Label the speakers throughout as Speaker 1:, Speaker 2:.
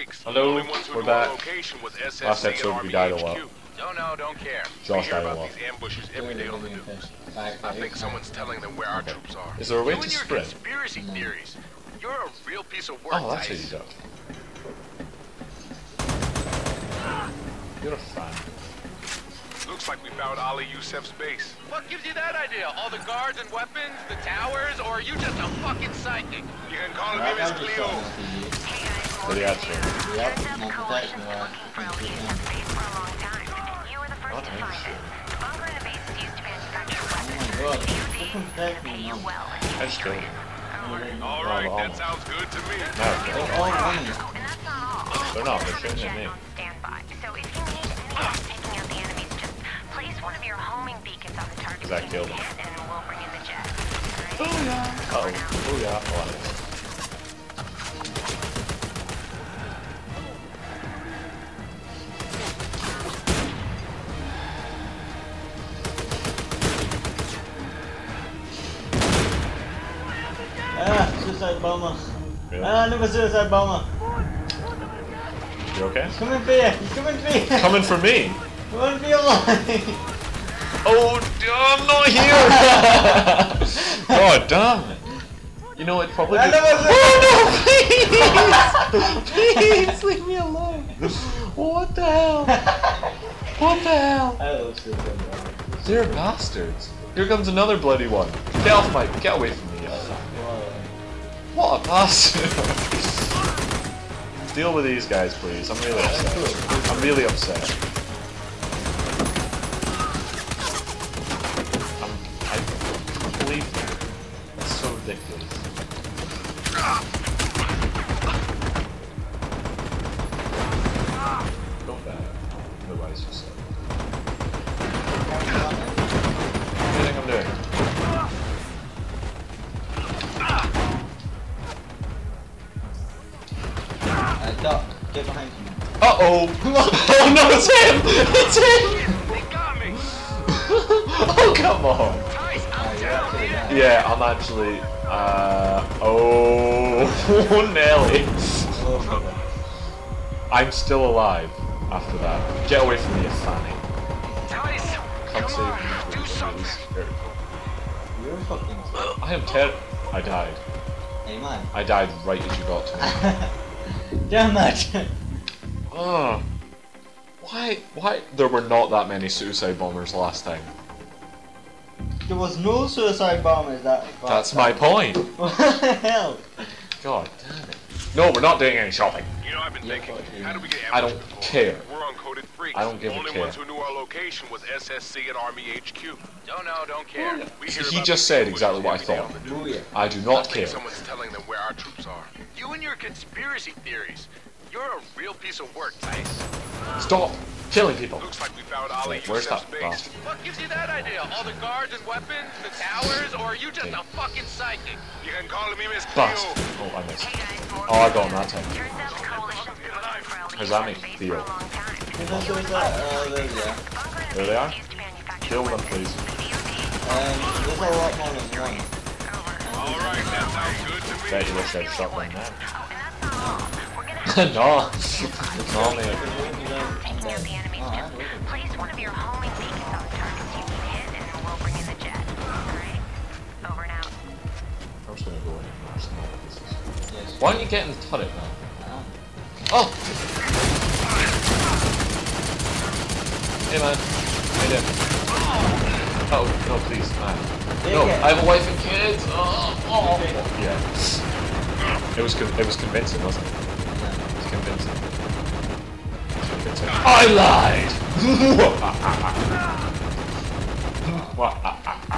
Speaker 1: freaks.
Speaker 2: Hello,
Speaker 1: The only ones who
Speaker 2: we're back.
Speaker 1: Location was SSC
Speaker 2: Last episode we died a
Speaker 1: HQ.
Speaker 2: lot.
Speaker 1: Don't know, don't care.
Speaker 2: Josh
Speaker 1: we hear
Speaker 2: died a
Speaker 1: about
Speaker 2: lot.
Speaker 1: these ambushes every day on the news. I think someone's telling them where our troops are.
Speaker 2: Is there a way
Speaker 1: you
Speaker 2: to
Speaker 1: and your
Speaker 2: sprint?
Speaker 1: conspiracy theories. You're a real piece of work,
Speaker 2: Oh, that's how you
Speaker 1: Tice.
Speaker 2: do. You're a fan.
Speaker 1: Looks like we found Ali Youssef's base.
Speaker 3: What gives you that idea? All the guards and weapons, the towers, or are you just a fucking psychic?
Speaker 1: You can call me Miss Cleo.
Speaker 2: But he actually.
Speaker 4: Yep, no protection, right?
Speaker 2: What the heck?
Speaker 4: Oh my god, who can protect me now?
Speaker 2: I just killed him.
Speaker 1: All right, that sounds good to me.
Speaker 2: No,
Speaker 4: They're all running.
Speaker 2: they're not. They're shooting at me.
Speaker 5: So if you need any help taking out the enemies, just place one of your homing beacons on the target.
Speaker 2: Because I killed him.
Speaker 5: And we'll bring in the jet.
Speaker 2: Uh oh. Oh yeah. Oh, I
Speaker 4: bomber.
Speaker 2: Really?
Speaker 4: Ah, another suicide bomber.
Speaker 2: You okay?
Speaker 4: He's coming for you. He's coming for you.
Speaker 2: Coming for me.
Speaker 4: You want to be alive?
Speaker 2: Oh, I'm not here. God damn it. You know what? Probably.
Speaker 4: I
Speaker 2: do-
Speaker 4: know
Speaker 2: Oh no! Please, please leave me alone. What the hell? What the hell?
Speaker 4: I.
Speaker 2: They're bastards. Here comes another bloody one. Get off my. Get away from me. What a bastard. Deal with these guys, please. I'm really upset. I'm really upset. I'm, I believe. That's so ridiculous. Go back. Otherwise, you
Speaker 4: Uh, get behind me.
Speaker 2: Uh oh! oh no, it's him! It's him!
Speaker 1: They got me.
Speaker 2: oh come on!
Speaker 1: Tice, I'm
Speaker 4: you're
Speaker 1: down
Speaker 4: actually
Speaker 1: here.
Speaker 4: down.
Speaker 2: Yeah, I'm actually. Uh oh, Nelly!
Speaker 4: Oh my god.
Speaker 2: I'm still alive after that. Get away from me, you fanny.
Speaker 1: Tice,
Speaker 2: Come
Speaker 1: come
Speaker 2: save me.
Speaker 1: do
Speaker 2: I'm
Speaker 1: something.
Speaker 4: You're fucking
Speaker 2: I am ter- I died.
Speaker 4: Hey man.
Speaker 2: I died right as you got to me.
Speaker 4: Damn that.
Speaker 2: Ugh. Why? Why? There were not that many suicide bombers last time.
Speaker 4: there was no suicide bombers that
Speaker 2: That's my point.
Speaker 4: What the hell?
Speaker 2: God damn it. No, we're not doing any shopping.
Speaker 1: You know, I've been
Speaker 4: Yeah,
Speaker 1: thinking,
Speaker 4: fuck you.
Speaker 1: how did we get
Speaker 2: I don't
Speaker 1: before?
Speaker 2: care.
Speaker 1: We're uncoded freaks.
Speaker 2: I don't give
Speaker 1: the
Speaker 2: a
Speaker 1: only
Speaker 2: care.
Speaker 1: ones who knew our location was SSC and Army HQ.
Speaker 3: Don't know, don't care.
Speaker 1: We
Speaker 2: He just said exactly what I thought.
Speaker 4: Oh yeah.
Speaker 2: I do not
Speaker 1: think
Speaker 2: care.
Speaker 1: someone's telling them where our troops are.
Speaker 3: You and your conspiracy theories. You're a real piece of work, Tice.
Speaker 2: Stop killing people.
Speaker 1: Looks like we found Ali
Speaker 2: Wait, where's
Speaker 1: Youssef's
Speaker 2: that
Speaker 1: base.
Speaker 3: What gives you that idea? All the guards and weapons, the towers, or are you just a fucking psychic?
Speaker 1: You can call me Miss Cleo.
Speaker 2: Bust. Oh, I missed. Oh, I got him that time.
Speaker 5: Turns out the coalition's been looking for LE
Speaker 2: How's that make
Speaker 5: base
Speaker 2: you
Speaker 5: for a
Speaker 2: feel?
Speaker 5: long time.
Speaker 4: Is that suicide? Uh, there,
Speaker 2: they are.
Speaker 5: Used to manufacture
Speaker 2: Kill them, please.
Speaker 4: Um, there's a lot more than one.
Speaker 1: All right, that sounds good to me.
Speaker 2: Bet you wish I'd shot one now.
Speaker 5: Oh, and all. We're gonna
Speaker 2: no. No,
Speaker 5: taking out the enemies.
Speaker 4: I
Speaker 5: Just
Speaker 4: will.
Speaker 5: place one of your homing beacons on the targets you need hit, and we'll bring in the jet. Alright? Over and out.
Speaker 2: I'm just gonna go in and smash some more.
Speaker 4: Yes.
Speaker 2: Why don't you get in the turret now? Oh! Hey man. Hey there. Oh, no, please, man.
Speaker 4: Take
Speaker 2: No,
Speaker 4: it.
Speaker 2: I have a wife and kids! Oh, oh. Yeah. It was, it was convincing, wasn't it? It was convincing. It was convincing. I lied!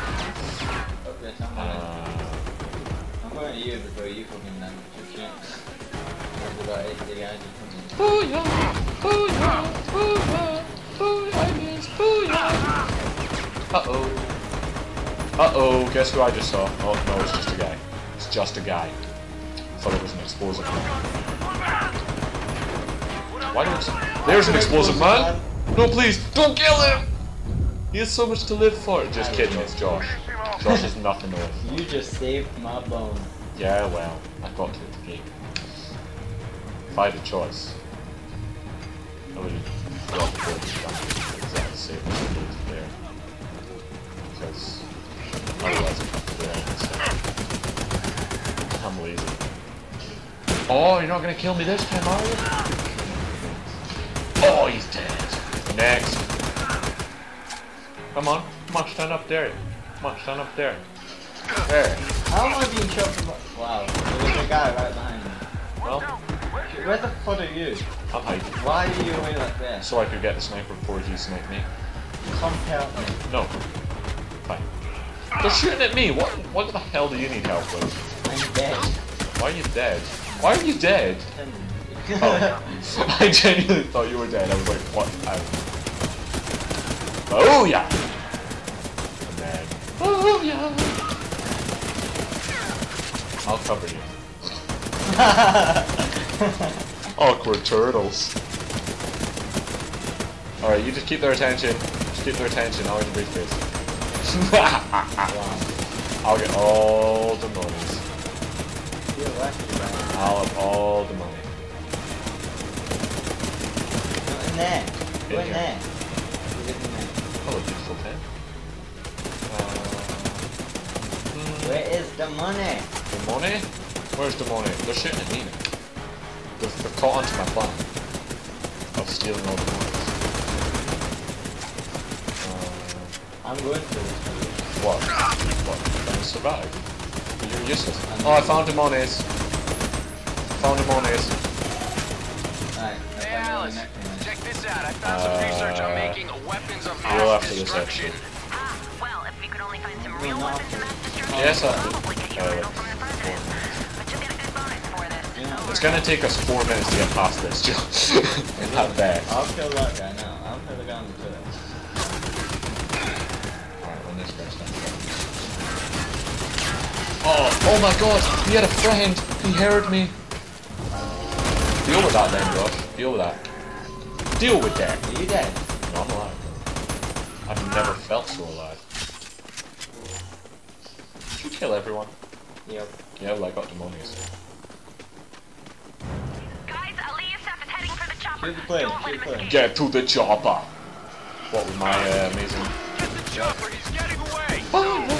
Speaker 4: Okay, so I'm going.
Speaker 2: uh,
Speaker 4: I'm going to you before you fucking then. Just shit. There's about 80 guys who come in.
Speaker 2: Booyah! Booyah! Booyah! Booyah! I miss Booyah! Uh-oh. Uh-oh, guess who I just saw? Oh, no, it's just a guy. It's just a guy. I thought it was an explosive man. Why do I... There's an explosive man! No, please, don't kill him! He has so much to live for. Just kidding, it's Josh. Josh has nothing to live.
Speaker 4: You just saved my bone.
Speaker 2: Yeah, well, I've got to escape. I had a choice, I would have got the exact same as I did there. Because otherwise I'd have to do it. I'm lazy. Oh, you're not gonna kill me this time, are you? Oh, he's dead. Next. Come on, come on, stand up there. Come on, stand up there. There.
Speaker 4: How am I being shot from... Wow, there's a guy right behind me.
Speaker 2: Well,
Speaker 4: Where the fuck are you?
Speaker 2: I'm hiding.
Speaker 4: Why are you away like this?
Speaker 2: So I could get the sniper before you snipe me.
Speaker 4: Come help me.
Speaker 2: No. Fine. They're shooting at me. What what the hell do you need help with?
Speaker 4: I'm dead.
Speaker 2: Why are you dead? Why are you dead? Oh. I genuinely thought you were dead. I was like, what? Ow. Oh yeah! And then, oh yeah! I'll cover you. Awkward turtles. Alright, you just keep their attention. Just keep their attention. I'll in the briefcase. I'll get all the monies. I'll have all the money.
Speaker 4: Go in there. Go
Speaker 2: In
Speaker 4: in there. You in there.
Speaker 2: Oh. Uh,
Speaker 4: Where is the money?
Speaker 2: the money? Where's the money? They're shooting at me. They've, they've caught onto my plan of stealing all the money.
Speaker 4: I'm going to this.
Speaker 2: Uh, what? What? Trying to survive? You're useless. Oh, I found the monies. Found the monies.
Speaker 4: Alright, I
Speaker 3: Hey,
Speaker 4: found the
Speaker 3: Alice, check this out. I found some research on
Speaker 2: Uh,
Speaker 3: making weapons of mass destruction.
Speaker 5: Ah, well, if we could only find some real weapons of mass destruction,
Speaker 2: Yes, I-
Speaker 5: probably get you
Speaker 2: uh,
Speaker 5: from the president. But you'll get a good bonus for this.
Speaker 4: Yeah.
Speaker 2: It's gonna take us four minutes to get past this, Joe. At best.
Speaker 4: I'll kill that guy now.
Speaker 2: Oh, oh my god, he had a friend. He heard me. Deal with that then, Josh. Deal with that. Deal with that.
Speaker 4: Are you dead?
Speaker 2: No, I'm alive. I've never felt so alive. Did you kill everyone?
Speaker 4: Yep.
Speaker 2: Yeah, well, I got demonias.
Speaker 5: Guys, Ali Youssef is heading for the chopper.
Speaker 4: Shoot the plane,
Speaker 5: Don't let him
Speaker 4: the plane.
Speaker 5: escape.
Speaker 2: Get to the chopper! What with my uh, amazing...
Speaker 3: Get the chopper, he's getting away.
Speaker 2: Yeah!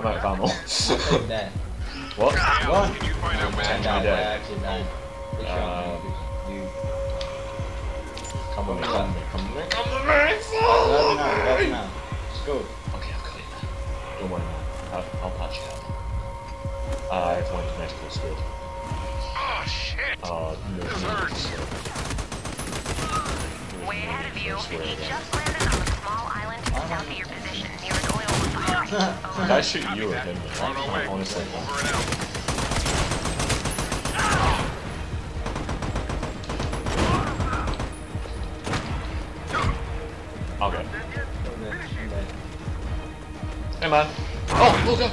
Speaker 2: I'm ammo.
Speaker 4: I'm
Speaker 2: what?
Speaker 4: Run!
Speaker 3: Can you find out where
Speaker 4: I
Speaker 2: to be
Speaker 4: died. I
Speaker 2: dead.
Speaker 4: actually died. They shot
Speaker 2: Uh,
Speaker 4: me. You.
Speaker 2: Come with me, come with me, come with me, come with
Speaker 4: Grab it now, grab it
Speaker 2: me!
Speaker 5: Over.
Speaker 2: Did I shoot you or him?
Speaker 3: On.
Speaker 2: Honestly.
Speaker 3: Over and out.
Speaker 2: Okay.
Speaker 4: I'm dead. I'm dead.
Speaker 2: Hey man. Oh, oh god.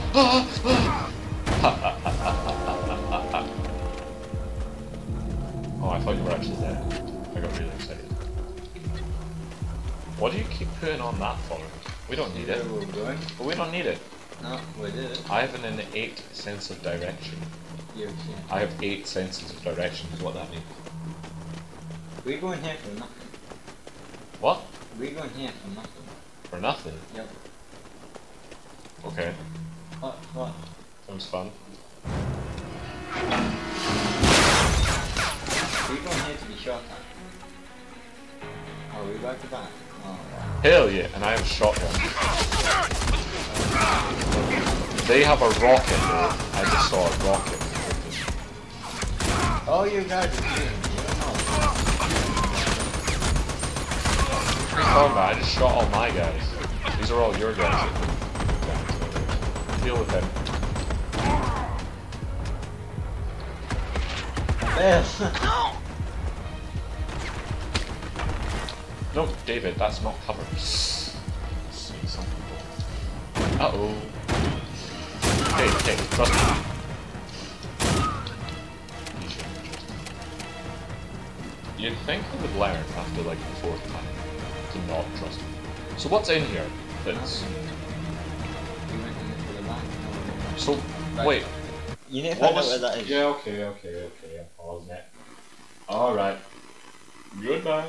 Speaker 2: Ah, ah. oh, I thought you were actually there. I got really excited. What do you keep putting on that for? We don't need it.
Speaker 4: we're going?
Speaker 2: But we don't need it.
Speaker 4: No, we did it.
Speaker 2: I have an innate sense of direction.
Speaker 4: You can't.
Speaker 2: I have eight senses of direction, is what that means.
Speaker 4: We're going here for nothing.
Speaker 2: What?
Speaker 4: We're going here for nothing.
Speaker 2: For nothing?
Speaker 4: Yep.
Speaker 2: Okay.
Speaker 4: What? What?
Speaker 2: Sounds fun.
Speaker 4: We're going here to be shot at. Are we back to back? Oh.
Speaker 2: Hell yeah, and I have a shotgun. They have a rocket though. I just saw a rocket.
Speaker 4: Oh, you guys are shooting. You don't know.
Speaker 2: Oh I just shot all my guys. These are all your guys. Deal with them. No, David, that's not cover. See some people. Uh oh. Hey, hey, trust me. You should trust me. You'd think I would learn after like the fourth time to not trust me. So what's in here? That's
Speaker 4: we went in for the back. No, we went
Speaker 2: so wait.
Speaker 4: You need to
Speaker 2: What
Speaker 4: find out where that is.
Speaker 2: Yeah, okay, okay, okay. I'm pausing it. Alright. Goodbye.